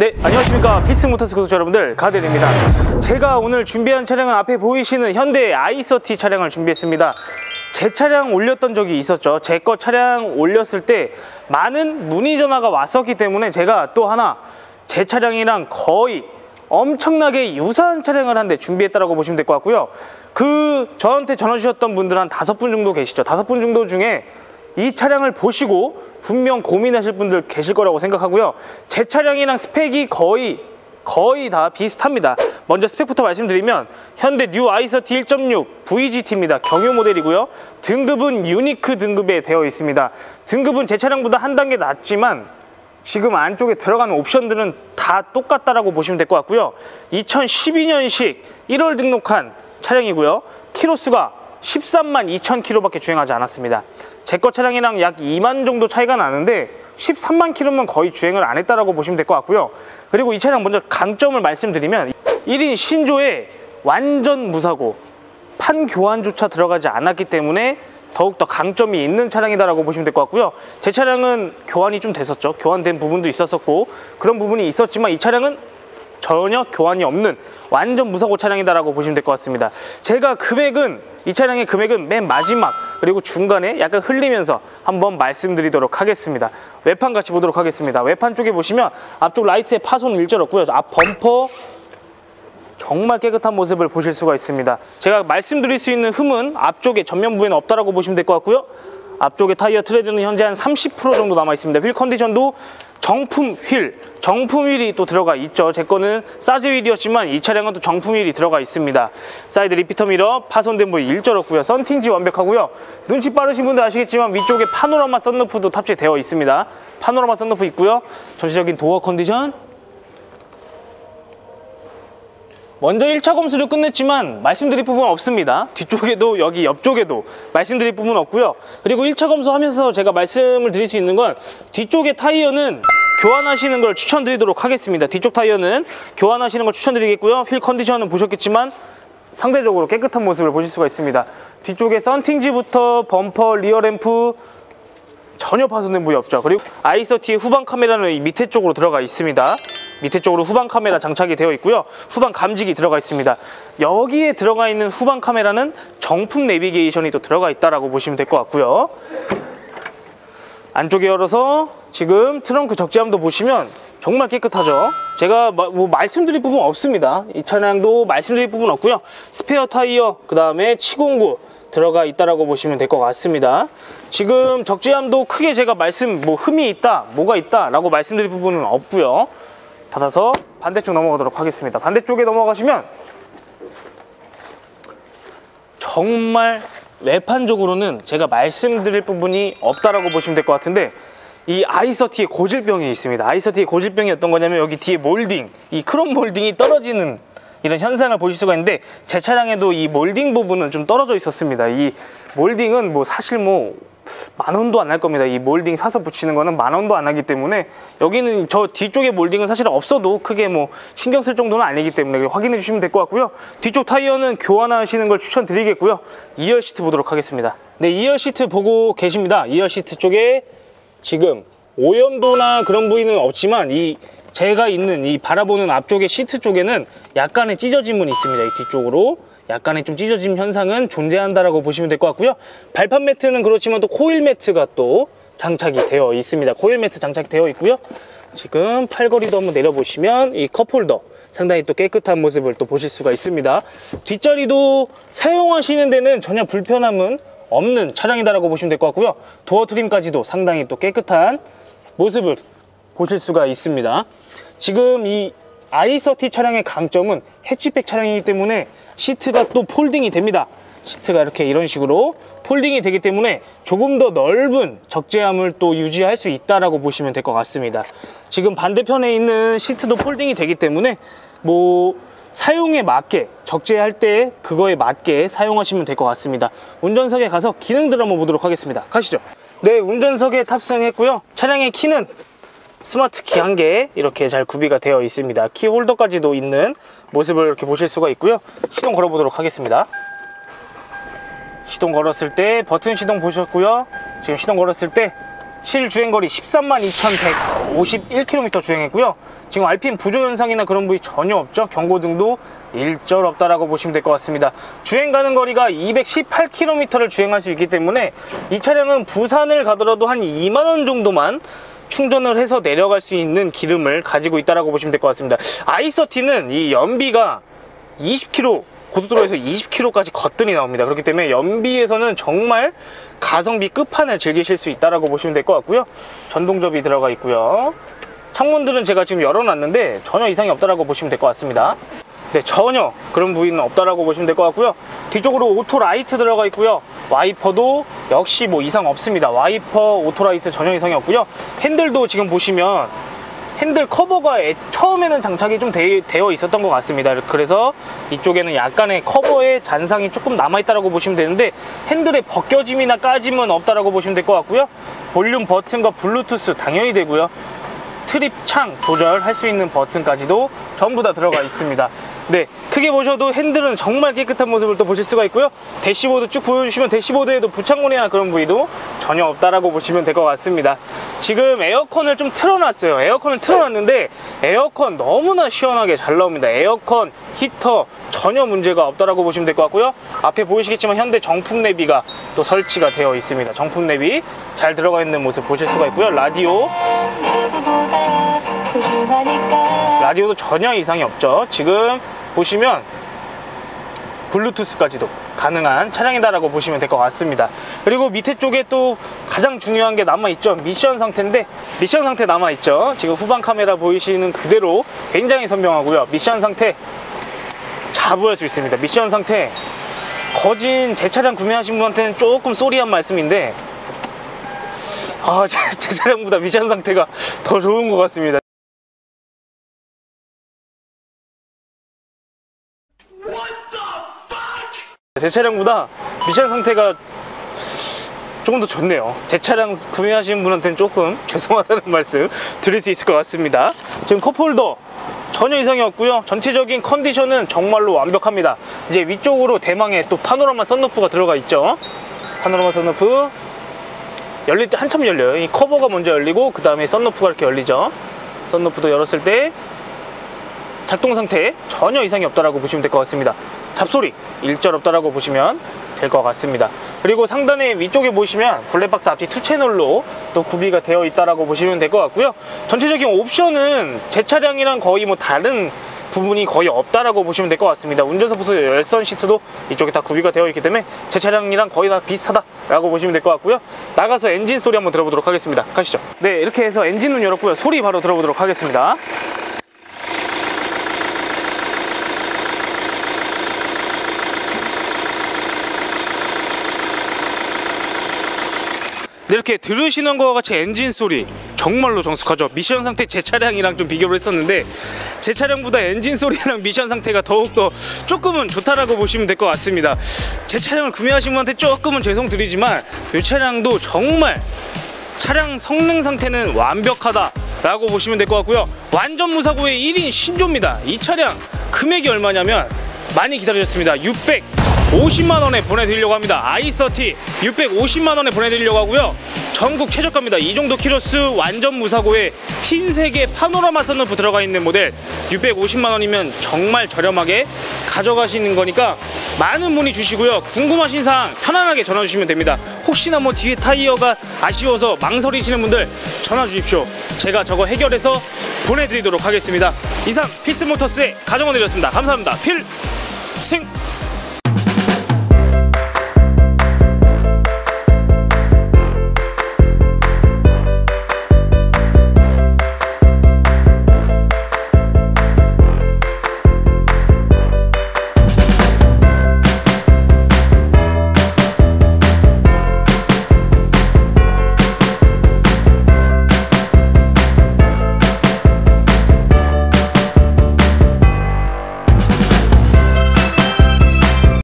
네, 안녕하십니까. 피스모터스 구독자 여러분들, 가델입니다. 제가 오늘 준비한 차량은 앞에 보이시는 현대 i30 차량을 준비했습니다. 제 차량 올렸던 적이 있었죠. 제 거 차량 올렸을 때 많은 문의 전화가 왔었기 때문에 제가 또 하나 제 차량이랑 거의 엄청나게 유사한 차량을 한 대 준비했다고 보시면 될 것 같고요. 그 저한테 전화 주셨던 분들 한 다섯 분 정도 계시죠. 다섯 분 정도 중에 이 차량을 보시고 분명 고민하실 분들 계실 거라고 생각하고요. 제 차량이랑 스펙이 거의 거의 다 비슷합니다. 먼저 스펙부터 말씀드리면 현대 뉴 i30 1.6 VGT입니다. 경유 모델이고요. 등급은 유니크 등급에 되어 있습니다. 등급은 제 차량보다 한 단계 낮지만 지금 안쪽에 들어가는 옵션들은 다 똑같다라고 보시면 될 것 같고요. 2012년식 1월 등록한 차량이고요. 키로수가 13만 2천 킬로밖에 주행하지 않았습니다. 제 거 차량이랑 약 2만 정도 차이가 나는데 13만 킬로면 거의 주행을 안 했다라고 보시면 될 것 같고요. 그리고 이 차량 먼저 강점을 말씀드리면 1인 신조에 완전 무사고 판 교환조차 들어가지 않았기 때문에 더욱더 강점이 있는 차량이다라고 보시면 될 것 같고요. 제 차량은 교환이 좀 됐었죠. 교환된 부분도 있었었고 그런 부분이 있었지만 이 차량은 전혀 교환이 없는 완전 무사고 차량이다라고 보시면 될 것 같습니다. 제가 금액은 이 차량의 금액은 맨 마지막 그리고 중간에 약간 흘리면서 한번 말씀드리도록 하겠습니다. 외판 같이 보도록 하겠습니다. 외판 쪽에 보시면 앞쪽 라이트에 파손 일절 없고요. 앞 범퍼 정말 깨끗한 모습을 보실 수가 있습니다. 제가 말씀드릴 수 있는 흠은 앞쪽에 전면부에는 없다라고 보시면 될 것 같고요. 앞쪽에 타이어 tread는 현재 한 30% 정도 남아 있습니다. 휠 컨디션도 정품 휠, 정품 휠이 또 들어가 있죠. 제 거는 사제 휠이었지만 이 차량은 또 정품 휠이 들어가 있습니다. side repeater mirror 파손된 부위 일절 없고요. 썬팅지 완벽하고요. 눈치 빠르신 분들 아시겠지만 위쪽에 파노라마 썬루프도 탑재되어 있습니다. 파노라마 썬루프 있고요. 전체적인 도어 컨디션 먼저 1차 검수를 끝냈지만 말씀드릴 부분 없습니다. 뒤쪽에도 여기 옆쪽에도 말씀드릴 부분 없고요. 그리고 1차 검수하면서 제가 말씀을 드릴 수 있는 건 뒤쪽의 타이어는 교환하시는 걸 추천드리도록 하겠습니다. 뒤쪽 타이어는 교환하시는 걸 추천드리겠고요. 휠 컨디션은 보셨겠지만 상대적으로 깨끗한 모습을 보실 수가 있습니다. 뒤쪽에 썬팅지부터 범퍼, rear lamp 전혀 파손된 부위 없죠. 그리고 i30의 후방 카메라는 이 밑에 쪽으로 들어가 있습니다. 밑에 쪽으로 후방 카메라 장착이 되어 있고요. 후방 감지기 들어가 있습니다. 여기에 들어가 있는 후방 카메라는 정품 내비게이션이 또 들어가 있다라고 보시면 될 것 같고요. 안쪽에 열어서 지금 트렁크 적재함도 보시면 정말 깨끗하죠. 제가 뭐 말씀드릴 부분 없습니다. 이 차량도 말씀드릴 부분 없고요. 스페어 타이어, 그 다음에 치공구 들어가 있다라고 보시면 될 것 같습니다. 지금 적재함도 크게 제가 말씀 뭐 흠이 있다, 뭐가 있다 라고 말씀드릴 부분은 없고요. 닫아서 반대쪽 넘어가도록 하겠습니다. 반대쪽에 넘어가시면 정말 외판적으로는 제가 말씀드릴 부분이 없다라고 보시면 될 것 같은데 이 아이서티의 고질병이 있습니다. i thirty의 고질병이 어떤 거냐면 여기 뒤에 몰딩, 이 크롬 몰딩이 떨어지는 이런 현상을 보실 수가 있는데 제 차량에도 이 몰딩 부분은 좀 떨어져 있었습니다. 이 몰딩은 뭐 사실 뭐 만 원도 안 할 겁니다. 이 몰딩 사서 붙이는 거는 만 원도 안 하기 때문에 여기는 저 뒤쪽에 몰딩은 사실 없어도 크게 뭐 신경 쓸 정도는 아니기 때문에 확인해 주시면 될 것 같고요. 뒤쪽 타이어는 교환하시는 걸 추천드리겠고요. 2열 시트 보도록 하겠습니다. 네, 2열 시트 보고 계십니다. 2열 시트 쪽에 지금 오염도나 그런 부위는 없지만 이 제가 있는 이 바라보는 앞쪽의 시트 쪽에는 약간의 찢어짐은 있습니다. 이 뒤쪽으로 약간의 좀 찢어짐 현상은 존재한다라고 보시면 될 것 같고요. 발판 매트는 그렇지만 또 코일 매트가 또 장착이 되어 있습니다. 코일 매트 장착되어 있고요. 지금 팔걸이도 한번 내려보시면 이 컵홀더 상당히 또 깨끗한 모습을 또 보실 수가 있습니다. 뒷자리도 사용하시는 데는 전혀 불편함은 없는 차량이다라고 보시면 될 것 같고요. 도어 trim까지도 상당히 또 깨끗한 모습을 보실 수가 있습니다. 지금 이 i30 차량의 강점은 해치백 차량이기 때문에 시트가 또 folding이 됩니다. 시트가 이렇게 이런 식으로 folding이 되기 때문에 조금 더 넓은 적재함을 또 유지할 수 있다라고 보시면 될 것 같습니다. 지금 반대편에 있는 시트도 folding이 되기 때문에 뭐 사용에 맞게 적재할 때 그거에 맞게 사용하시면 될 것 같습니다. 운전석에 가서 기능들 한번 보도록 하겠습니다. 가시죠. 네, 운전석에 탑승했고요. 차량의 키는 스마트 키 한 개 이렇게 잘 구비가 되어 있습니다. 키 홀더까지도 있는 모습을 이렇게 보실 수가 있고요. 시동 걸어 보도록 하겠습니다. 시동 걸었을 때 버튼 시동 보셨고요. 지금 시동 걸었을 때 실 주행거리 13만 2151km 주행했고요. 지금 RPM 부조 현상이나 그런 부위 전혀 없죠. 경고등도 일절 없다라고 보시면 될 것 같습니다. 주행 가는 거리가 218km를 주행할 수 있기 때문에 이 차량은 부산을 가더라도 한 2만 원 정도만 충전을 해서 내려갈 수 있는 기름을 가지고 있다라고 보시면 될 것 같습니다. i30는 이 연비가 20km 고속도로에서 20km까지 거뜬히 나옵니다. 그렇기 때문에 연비에서는 정말 가성비 끝판을 즐기실 수 있다라고 보시면 될 것 같고요. 전동접이 들어가 있고요. 창문들은 제가 지금 열어놨는데 전혀 이상이 없다라고 보시면 될 것 같습니다. 네, 전혀 그런 부위는 없다라고 보시면 될 것 같고요. 뒤쪽으로 auto light 들어가 있고요. 와이퍼도 역시 뭐 이상 없습니다. 와이퍼, auto light 전혀 이상이 없고요. 핸들도 지금 보시면 핸들 커버가 애- 처음에는 장착이 좀 되, 어 있었던 것 같습니다. 그래서 이쪽에는 약간의 커버의 잔상이 조금 남아있다고 보시면 되는데 핸들의 벗겨짐이나 까짐은 없다라고 보시면 될 것 같고요. 볼륨 버튼과 블루투스 당연히 되고요. trip 창 조절할 수 있는 버튼까지도 전부 다 들어가 있습니다. 네, 크게 보셔도 핸들은 정말 깨끗한 모습을 또 보실 수가 있고요. 대시보드 쭉 보여주시면 대시보드에도 부착물이나 그런 부위도 전혀 없다라고 보시면 될 것 같습니다. 지금 에어컨을 좀 틀어놨어요. 에어컨을 틀어놨는데 에어컨 너무나 시원하게 잘 나옵니다. 에어컨, 히터 전혀 문제가 없다라고 보시면 될 것 같고요. 앞에 보이시겠지만 현대 정품 내비가 또 설치가 되어 있습니다. 정품 내비 잘 들어가 있는 모습 보실 수가 있고요. 라디오 라디오도 전혀 이상이 없죠. 지금 보시면 블루투스까지도 가능한 차량이다라고 보시면 될 것 같습니다. 그리고 밑에 쪽에 또 가장 중요한 게 남아있죠. 미션 상태인데 미션 상태 남아있죠. 지금 후방 카메라 보이시는 그대로 굉장히 선명하고요. 미션 상태 자부할 수 있습니다. 미션 상태 거진 제 차량 구매하신 분한테는 조금 쏘리한 말씀인데 아, 제, 제 차량보다 미션 상태가 더 좋은 것 같습니다. 제 차량보다 미션 상태가 조금 더 좋네요. 제 차량 구매하시는 분한테는 조금 죄송하다는 말씀 드릴 수 있을 것 같습니다. 지금 컵홀더 전혀 이상이 없고요. 전체적인 컨디션은 정말로 완벽합니다. 이제 위쪽으로 대망의 또 파노라마 썬루프가 들어가 있죠. 파노라마 썬루프 열릴 때 한참 열려요. 이 커버가 먼저 열리고 그 다음에 썬루프가 이렇게 열리죠. 썬루프도 열었을 때 작동 상태 전혀 이상이 없다라고 보시면 될 것 같습니다. 잡소리 일절 없다라고 보시면 될 것 같습니다. 그리고 상단에 위쪽에 보시면 블랙박스 앞뒤 two 채널로 또 구비가 되어 있다라고 보시면 될 것 같고요. 전체적인 옵션은 제 차량이랑 거의 뭐 다른 부분이 거의 없다라고 보시면 될 것 같습니다. 운전석 부스 열선 시트도 이쪽에 다 구비가 되어 있기 때문에 제 차량이랑 거의 다 비슷하다라고 보시면 될 것 같고요. 나가서 엔진 소리 한번 들어보도록 하겠습니다. 가시죠. 네, 이렇게 해서 엔진은 열었고요. 소리 바로 들어보도록 하겠습니다. 이렇게 들으시는 것과 같이 엔진 소리 정말로 정숙하죠. 미션 상태 제 차량이랑 좀 비교를 했었는데 제 차량보다 엔진 소리랑 미션 상태가 더욱더 조금은 좋다라고 보시면 될 것 같습니다. 제 차량을 구매하신 분한테 조금은 죄송드리지만 이 차량도 정말 차량 성능 상태는 완벽하다 라고 보시면 될 것 같고요. 완전 무사고의 1인 신조입니다. 이 차량 금액이 얼마냐면 많이 기다려졌습니다. 650만 원에 보내드리려고 합니다. i30 650만 원에 보내드리려고 하고요. 전국 최저가입니다. 이 정도 키로수 완전 무사고에 흰색의 파노라마 선루프 들어가 있는 모델 650만 원이면 정말 저렴하게 가져가시는 거니까 많은 문의 주시고요. 궁금하신 사항 편안하게 전화 주시면 됩니다. 혹시나 뭐 뒤에 타이어가 아쉬워서 망설이시는 분들 전화 주십시오. 제가 저거 해결해서 보내드리도록 하겠습니다. 이상 피스모터스의 가정원 드렸습니다. 감사합니다. 필승!